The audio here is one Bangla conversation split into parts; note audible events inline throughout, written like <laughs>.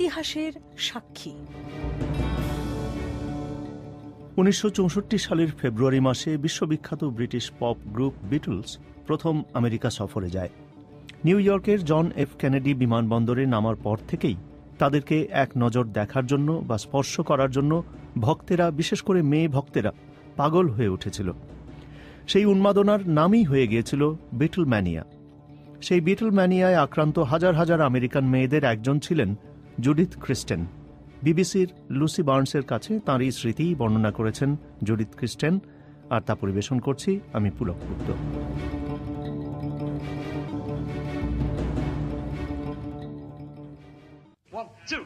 ইতিহাসের সাক্ষী। উনিশশো চৌষট্টি সালের ফেব্রুয়ারি মাসে বিশ্ববিখ্যাত ব্রিটিশ পপ গ্রুপ বিটলস প্রথম আমেরিকা সফরে যায়। নিউ ইয়র্কের জন এফ কেনেডি বিমানবন্দরে নামার পর থেকেই তাদেরকে এক নজর দেখার জন্য বা স্পর্শ করার জন্য ভক্তেরা, বিশেষ করে মেয়ে ভক্তেরা, পাগল হয়ে উঠেছিল। সেই উন্মাদনার নামই হয়ে গিয়েছিল বিটল ম্যানিয়া সেই বিটল ম্যানিয়ায় আক্রান্ত হাজার হাজার আমেরিকান মেয়েদের একজন ছিলেন জুডিথ ক্রিস্টেন বিবিসির লুসি বার্নসের কাছে তাঁর এই স্মৃতি বর্ণনা করেছেন জুডিথ ক্রিস্টেন আর তা পরিবেশন করছি আমি পুলক গুপ্ত One, two.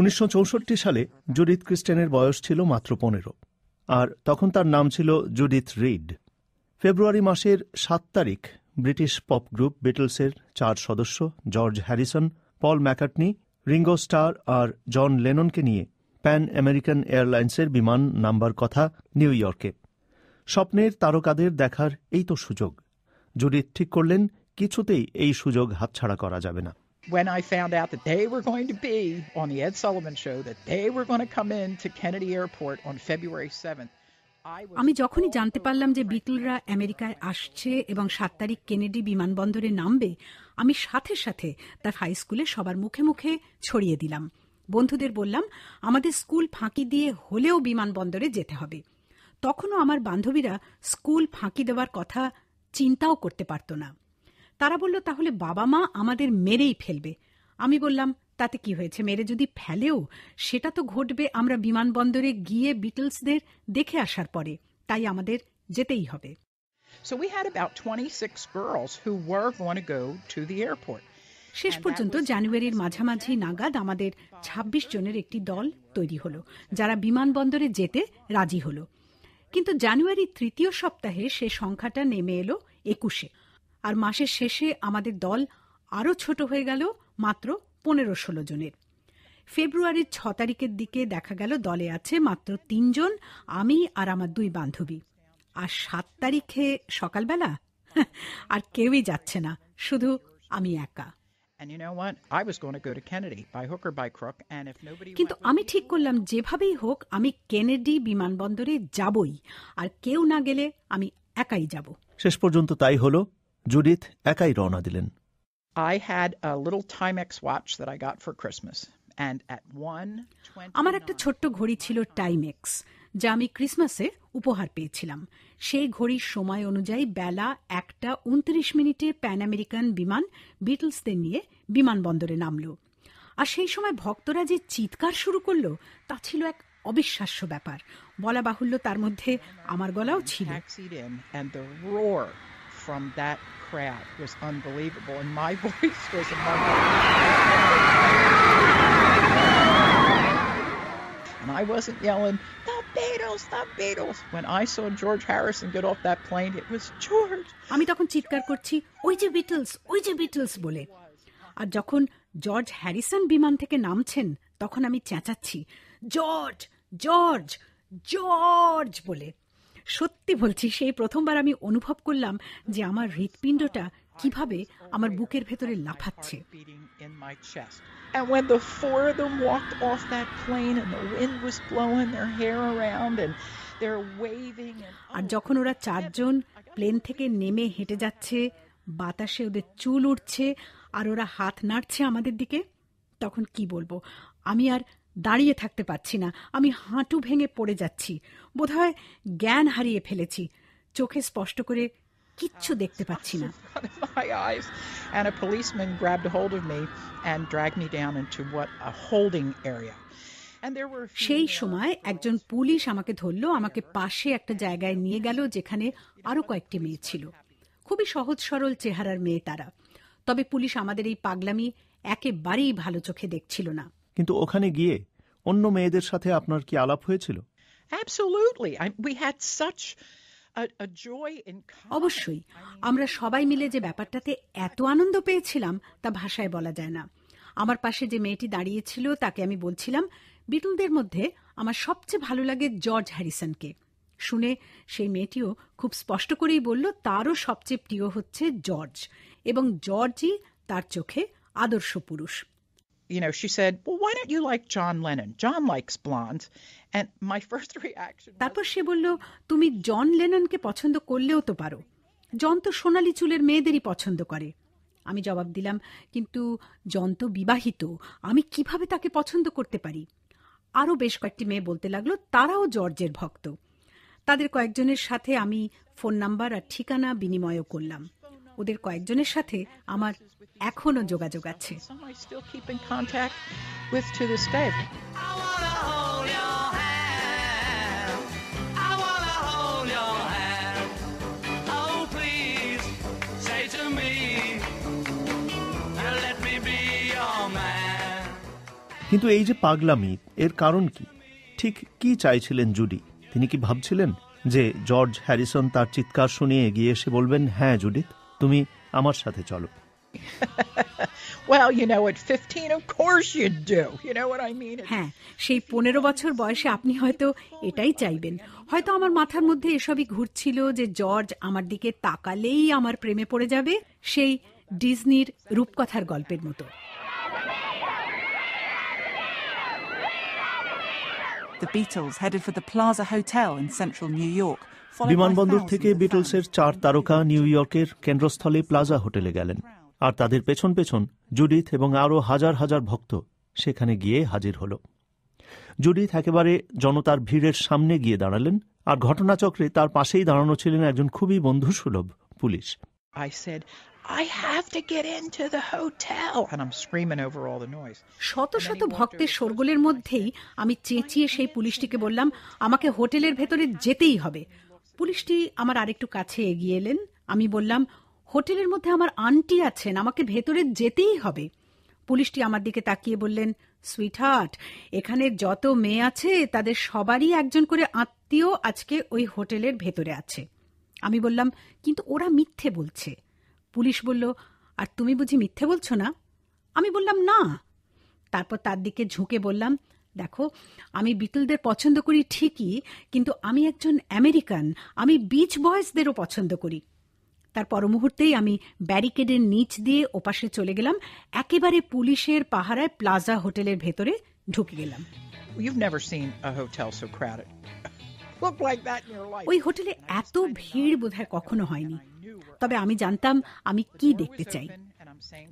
উনিশশো চৌষট্টি সালে জুডিথ ক্রিস্টেনের বয়স ছিল মাত্র পনেরো, আর তখন তার নাম ছিল জুডিথ রিড। ফেব্রুয়ারি মাসের সাত তারিখ ব্রিটিশ পপ গ্রুপ বিটলসের চার সদস্য, George Harrison, Paul McCartney, Ringo Starr আর জন লেননকে নিয়ে প্যান আমেরিকান এয়ারলাইন্সের বিমান নাম্বার কথা নিউ ইয়র্কে। স্বপ্নের তারকাদের দেখার এই তো সুযোগ। জুডিথ ঠিক করলেন, কিছুতেই এই সুযোগ হাতছাড়া করা যাবে না। When I found out that they were going to be on the Ed Sullivan Show, that they were going to come in to Kennedy Airport on February 7th. আমি যখনই জানতে পারলাম যে বিটলরা আমেরিকায় আসছে এবং সাত তারিখ কেনেডি বিমানবন্দরে নামবে আমি সাথে সাথে তার হাই স্কুলে সবার মুখে মুখে ছড়িয়ে দিলাম বন্ধুদের বললাম আমাদের স্কুল ফাঁকি দিয়ে হলেও বিমানবন্দরে যেতে হবে তখনও আমার বান্ধবীরা স্কুল ফাঁকি দেওয়ার কথা চিন্তাও করতে পারত না তারা বলল তাহলে বাবা মা আমাদের মেরেই ফেলবে। আমি বললাম তাতে কি হয়েছে? মেরে যদি ফেলেও সেটা তো ঘটবে আমরা বিমানবন্দরে গিয়ে বিটলসদের দেখে আসার পরে। তাই আমাদের যেতেই হবে। So we had about 26 girls who were going to go to the airport. শেষ পর্যন্ত জানুয়ারির মাঝামাঝি নাগাদ আমাদের ২৬ জনের একটি দল তৈরি হলো যারা বিমানবন্দরে যেতে রাজি হলো। কিন্তু জানুয়ারির তৃতীয় সপ্তাহে সে সংখ্যাটা নেমে এলো একুশে। আর মাসের শেষে আমাদের দল আরও ছোট হয়ে গেল মাত্র পনেরো ষোলো জনের। ফেব্রুয়ারির ছ তারিখের দিকে দেখা গেল দলে আছে মাত্র তিনজন আমি আর আমার দুই বান্ধবী। আর সাত তারিখে সকালবেলা? <laughs> আর কেউই যাচ্ছে না শুধু আমি একা। কিন্তু আমি ঠিক করলাম যেভাবেই হোক আমি কেনেডি বিমানবন্দরে যাবই। আর কেউ না গেলে আমি একাই যাব। শেষ পর্যন্ত তাই হল। জুডিথ একাই রওনা দিলেন। I had a little Timex watch that I got for Christmas, and at one আমার একটা ছোট্ট ঘড়ি ছিল টাইমেক্স যা আমি ক্রিসমাসে উপহার পেয়েছিলাম। সেই ঘড়ির সময় অনুযায়ী বেলা একটা উনত্রিশ মিনিটে প্যান আমেরিকান বিমান বিটলসদের নিয়ে বিমানবন্দরে নামল। আর সেই সময় ভক্তরা যে চিৎকার শুরু করল তা ছিল এক অবিশ্বাস্য ব্যাপার। বলা বাহুল্য তার মধ্যে আমার গলাও ছিল। From that crowd was unbelievable, and my voice was among them. And I wasn't yelling, the Beatles, the Beatles. When I saw George Harrison get off that plane, it was George. আমি তখন চিৎকার করছি ওই যে বিটলস ওই যে বিটলস বলে আর যখন জর্জ হ্যারিসন বিমান থেকে নামছেন তখন আমি চেঁচাচ্ছি জর্জ জর্জ জর্জ বলে সত্যি বলছি সেই প্রথমবার আমি অনুভব করলাম যে আমার হৃৎপিণ্ডটা কীভাবে আমার বুকের ভেতরে লাফাচ্ছে. And when the four of them walked off that plane and the wind was blowing their hair around and they're waving and আর যখন ওরা চারজন প্লেন থেকে নেমে হেঁটে যাচ্ছে বাতাসে ওদের চুল উঠছে আর ওরা হাত নাড়ছে আমাদের দিকে তখন কি বলব আমি আর দাঁড়িয়ে থাকতে পারছি না। আমি হাঁটু ভেঙে পড়ে যাচ্ছি। বোধহয় জ্ঞান হারিয়ে ফেলেছি। চোখে স্পষ্ট করে কিচ্ছু দেখতে পাচ্ছি না. <laughs> And a policeman grabbed hold of me and dragged me down into what a holding area. সেই সময় একজন পুলিশ আমাকে ধরলো আমাকে পাশে একটা জায়গায় নিয়ে গেল যেখানে আরও কয়েকটি মেয়ে ছিল। খুবই সহজ সরল চেহারার মেয়ে তারা। তবে পুলিশ আমাদের এই পাগলামি একেবারেই ভালো চোখে দেখছিল না। কিন্তু ওখানে গিয়ে অন্য মেয়েদের সাথে আপনার কি আলাপ হয়েছিল? Absolutely. I, we had such a, a joy in common. অবশ্যই। আমরা সবাই মিলে যে ব্যাপারটাতে এত আনন্দ পেয়েছিলাম তা ভাষায় বলা যায় না। আমার পাশে যে মেয়েটি দাঁড়িয়েছিল তাকে আমি বলছিলাম বিটলদের মধ্যে আমার সবচেয়ে ভালো লাগে জর্জ হ্যারিসনকে। শুনে সেই মেয়েটিও খুব স্পষ্ট করেই বলল তারও সবচেয়ে প্রিয় হচ্ছে জর্জ এবং জর্জই তার চোখে আদর্শ পুরুষ। You know, she said, Well, why don't you like John Lennon? John likes blondes. And my <laughs> first reaction তারপর সে বলল তুমি জন লেননকে পছন্দ করলেও তো পারো। জন তো সোনালি চুলের মেয়েদেরই পছন্দ করে। আমি জবাব দিলাম কিন্তু জন তো বিবাহিত আমি কীভাবে তাকে পছন্দ করতে পারি? আরও বেশ কয়েকটি মেয়ে বলতে লাগল তারাও জর্জের ভক্ত। তাদের কয়েকজনের সাথে আমি ফোন নাম্বার আর ঠিকানা বিনিময়ও করলাম। ওদের কয়েকজনের সাথে আমার এখনও যোগাযোগ আছে। কিন্তু এই যে পাগলা পাগলামি এর কারণ কি? ঠিক কি চাইছিলেন জুডি? তিনি কি ভাবছিলেন যে জর্জ হ্যারিসন তার চিৎকার শুনিয়ে এগিয়ে এসে বলবেন হ্যাঁ জুডিত তুমি আমার সাথে চলো। <laughs> Well, you know, at 15, of course you do. You know what I mean? হ্যাঁ সেই পনেরো বছর বয়সে আপনি হয়তো এটাই চাইবেন হয়তো আমার মাথার মধ্যে এসবই ঘুরছিল যে জর্জ আমার দিকে তাকালেই আমার প্রেমে পড়ে যাবে সেই ডিজনির রূপকথার গল্পের মতো The Beatles headed for the Plaza Hotel in central New York. বিমানবন্দর থেকে বিটলসের চার তারকা নিউ ইয়র্কের কেন্দ্রস্থলে প্লাজা হোটেলে গেলেন আর তাদের পেছন পেছন জুডিথ এবং আরও হাজার হাজার ভক্ত সেখানে গিয়ে হাজির হল। জুডিথ একেবারে জনতার ভিড়ের সামনে গিয়ে দাঁড়ালেন আর ঘটনাচক্রে তার পাশেই দাঁড়ানো ছিলেন একজন খুবই বন্ধুসুলভ police. I said, I have to get into the hotel. And I'm screaming over all the noise. শত শত ভক্তের শোরগোলের মধ্যেই আমি চেঁচিয়ে সেই পুলিশটিকে বললাম আমাকে হোটেলের ভেতরে যেতেই হবে। পুলিশটি আমার আরেকটু কাছে এগিয়ে এলেন। আমি বললাম হোটেলের মধ্যে আমার আন্টি আছেন, আমাকে ভেতরে যেতেই হবে। পুলিশটি আমার দিকে তাকিয়ে বললেন, সুইটহার্ট, এখানে যত মেয়ে আছে, তাদের সবারই একজন করে আত্মীয় আজকে ওই হোটেলের ভেতরে আছে। আমি বললাম, কিন্তু ওরা মিথ্যে বলছে। পুলিশ বলল, আর তুমি বুঝি মিথ্যে বলছো না? আমি বললাম, না। তারপর তার দিকে ঝুঁকে বললাম, দেখো, আমি বিটলদের পছন্দ করি ঠিকই, কিন্তু আমি একজন আমেরিকান, আমি বিচ বয়েজদেরও পছন্দ করি। তার পর মুহূর্তেই আমি ব্যারিকেডের নিচ দিয়ে ওপাশে চলে গেলাম। একেবারে পুলিশের পাহারায় প্লাজা হোটেলের ভেতরে ঢুকে গেলাম. <laughs> ওই হোটেলে এত ভিড় বোধহয় কখনো হয়নি। তবে আমি জানতাম আমি কি দেখতে চাই।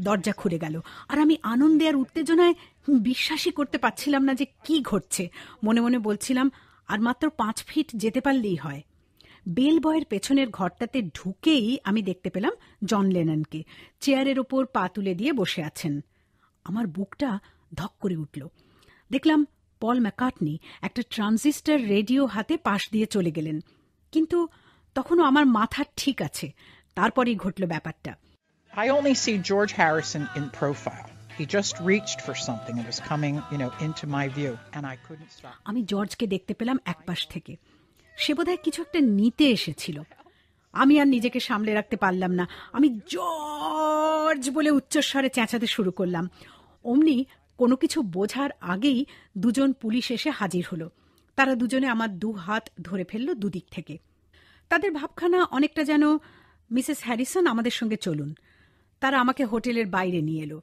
দরজা খুলে গেল। আর আমি আনন্দে আর উত্তেজনায় বিশ্বাসই করতে পারছিলাম না যে কি ঘটছে। মনে মনে বলছিলাম আর মাত্র পাঁচ ফিট যেতে পারলেই হয়। বেল বয়ের পেছনের ঘরটাতে ঢুকেই আমি দেখতে পেলাম জন লেননকে। চেয়ারের ওপর পা তুলে দিয়ে বসে আছেন। আমার বুকটা ধক করে উঠল। দেখলাম পল ম্যাকার্টনি একটা ট্রানজিস্টার রেডিও হাতে পাশ দিয়ে চলে গেলেন। কিন্তু তখনও আমার মাথা ঠিক আছে। তারপরেই ঘটল ব্যাপারটা। I only see George Harrison in profile. He just reached for something and was coming, you know, into my view, and I couldn't stop. আমি জর্জকে দেখতে পেলাম একপাশ থেকে। সে বোধহয় কিছু একটা নিতে এসেছিল। আমি আর নিজেকে সামলে রাখতে পারলাম না। আমি জর্জ বলে উচ্চস্বরে চেঁচাতে শুরু করলাম। অমনি কোনো কিছু বোঝার আগেই দুজন পুলিশ এসে হাজির হলো। তারা দুজনে আমার দু হাত ধরে ফেলল দুদিক থেকে। তাদের ভাবখানা অনেকটা যেন মিসেস হ্যারিসন আমাদের সঙ্গে চলুন। তারা আমাকে হোটেলের বাইরে নিয়ে এলো।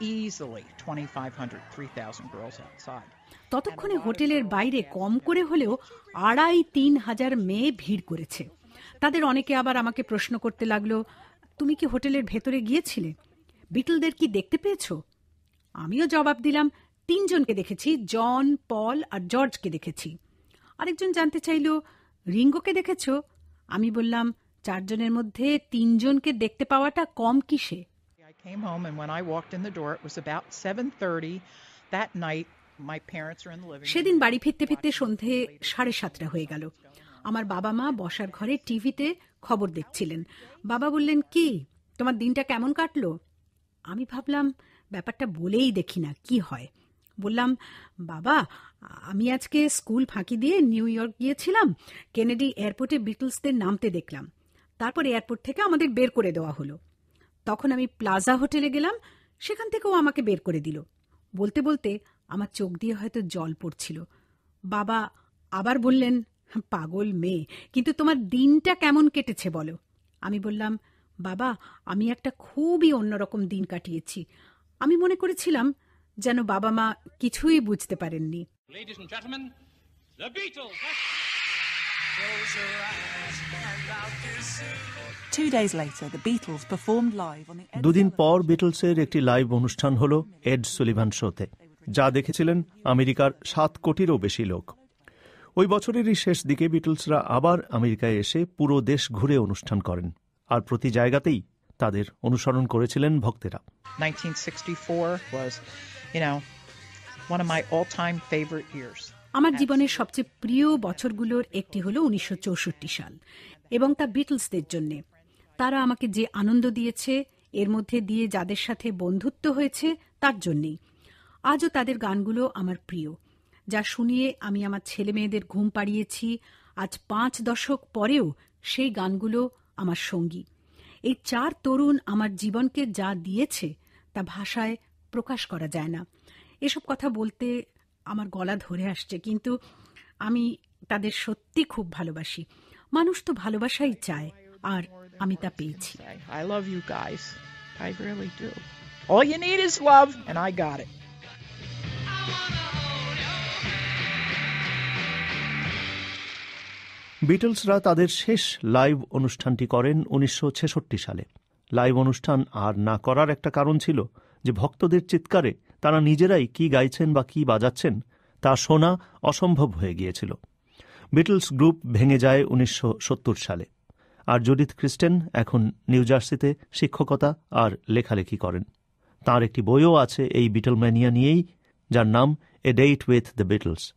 Easily 2,500, 3,000 girls outside. ততক্ষণে হোটেলের বাইরে কম করে হলেও আড়াই তিন হাজার মেয়ে ভিড় করেছে। তাদের অনেকে আবার আমাকে প্রশ্ন করতে লাগল তুমি কি হোটেলের ভেতরে গিয়েছিলে? বিটলদের কি দেখতে পেয়েছ? আমিও জবাব দিলাম তিনজনকে দেখেছি জন পল আর জর্জকে দেখেছি। আরেকজন জানতে চাইল রিঙ্গোকে দেখেছ? আমি বললাম চারজনের মধ্যে তিনজনকে দেখতে পাওয়াটা কম কিসে? Came home, and when I walked in the door, it was about 7:30 that night. My parents are in the living room. সেদিন বাড়ি ফিরতে ফিরতে সন্ধে সাড়ে সাতটা হয়ে গেল। আমার বাবা মা বসার ঘরে টিভিতে খবর দেখছিলেন। বাবা বললেন কি? তোমার দিনটা কেমন কাটলো? আমি ভাবলাম ব্যাপারটা বলেই দেখি না কি হয়? বললাম বাবা আমি আজকে স্কুল ফাঁকি দিয়ে নিউ ইয়র্ক গিয়েছিলাম। কেনেডি এয়ারপোর্টে বিটলসদের নামতে দেখলাম। তারপর এয়ারপোর্ট থেকে আমাদের বের করে দেওয়া হলো। তখন আমি প্লাজা হোটেলে গেলাম, সেখান থেকেও আমাকে বের করে দিল। বলতে বলতে আমার চোখ দিয়ে হয়তো জল পড়ছিল। বাবা আবার বললেন, পাগল মেয়ে, কিন্তু তোমার দিনটা কেমন কেটেছে বলো? আমি বললাম, বাবা, আমি একটা খুবই অন্যরকম দিন কাটিয়েছি। আমি মনে করেছিলাম যেন বাবা মা কিছুই বুঝতে পারেননি। দুদিন পর বিটলসের একটি লাইভ অনুষ্ঠান হল এড সুলিভান শোতে যা দেখেছিলেন আমেরিকার সাত কোটিরও বেশি লোক। ওই বছরেরই শেষ দিকে বিটলসরা আবার আমেরিকায় এসে পুরো দেশ ঘুরে অনুষ্ঠান করেন আর প্রতি জায়গাতেই তাদের অনুসরণ করেছিলেন ভক্তেরা। 1964 was, you know, one of my all-time favorite years. আমার জীবনের সবচেয়ে প্রিয় বছরগুলোর একটি হলো উনিশশো চৌষট্টি সাল এবং তা বিটলসদের জন্য। তারা আমাকে যে আনন্দ দিয়েছে এর মধ্যে দিয়ে যাদের সাথে বন্ধুত্ব হয়েছে তার জন্যেই। আজও তাদের গানগুলো আমার প্রিয়। যা শুনিয়ে আমি আমার ছেলে মেয়েদের ঘুম পাড়িয়েছি আজ পাঁচ দশক পরেও সেই গানগুলো আমার সঙ্গী। এই চার তরুণ আমার জীবনকে যা দিয়েছে তা ভাষায় প্রকাশ করা যায় না। এসব কথা বলতে আমার গলা ধরে আসছে কিন্তু আমি তাদের সত্যি খুব ভালোবাসি মানুষ তো ভালোবাসাই চায় আর আমি তা পেয়েছি I love you guys. I really do. All you need is love, and I got it. বিটলসরা তাদের শেষ লাইভ অনুষ্ঠানটি করেন উনিশশো ছেষট্টি সালে লাইভ অনুষ্ঠান আর না করার একটা কারণ ছিল যে ভক্তদের চিৎকারে তারা নিজেরাই কি গাইছেন বা কি বাজাচ্ছেন, তা শোনা অসম্ভব হয়ে গিয়েছিল। বিটলস গ্রুপ ভেঙে যায় উনিশশো সত্তর সালে। আর জুডিথ খ্রিস্টেন এখন নিউজার্সিতে শিক্ষকতা আর লেখালেখি করেন। তার একটি বইও আছে এই বিটলম্যানিয়া নিয়েই, যার নাম a date with the Beatles